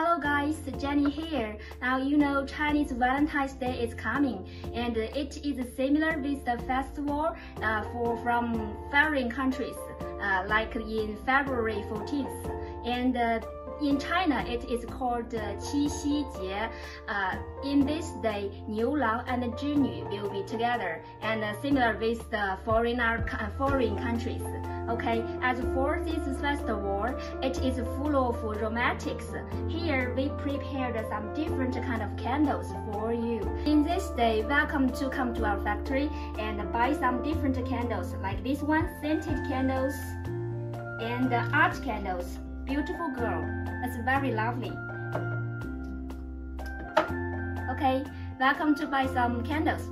Hello guys, Jenny here. Now you know Chinese Valentine's Day is coming and it is similar with the festival uh, for from foreign countries uh, like in February 14th. And uh, in China, it is called uh, Qixi Jie. Uh, in this day, Niu Lang and Zhi will be together, and uh, similar with the foreigner, foreign countries. Okay, as for this festival, it is full of romantics. Here, we prepared some different kind of candles for you. In this day, welcome to come to our factory and buy some different candles, like this one, scented candles, and art candles beautiful girl. It's very lovely. Okay, welcome to buy some candles.